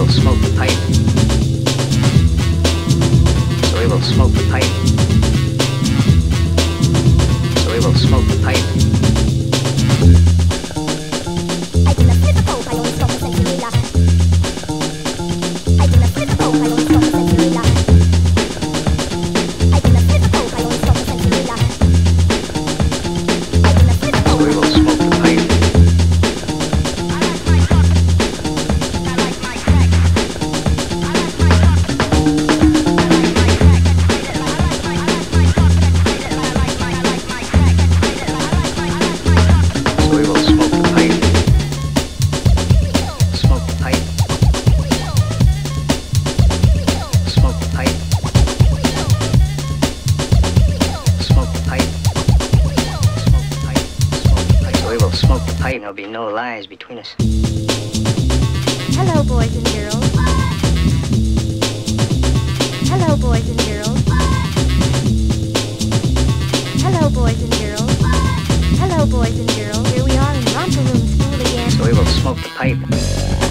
will smoke the pipe. So we will smoke the pipe. So we will smoke the pipe. and There'll be no lies between us. Hello, boys and girls. Hello, boys and girls. Hello, boys and girls. Hello, boys and girls. Here we are in Romper Room School again. So we will smoke the pipe.